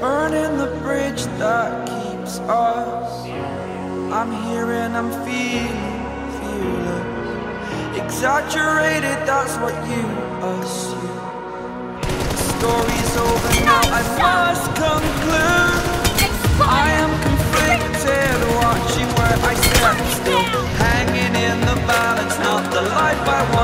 Burning the bridge that keeps us. I'm here and I'm feeling fearless. Exaggerated, that's what you assume. The story's over now, I must conclude. I am conflicted, watching where I step still. Hanging in the balance, not the life I want.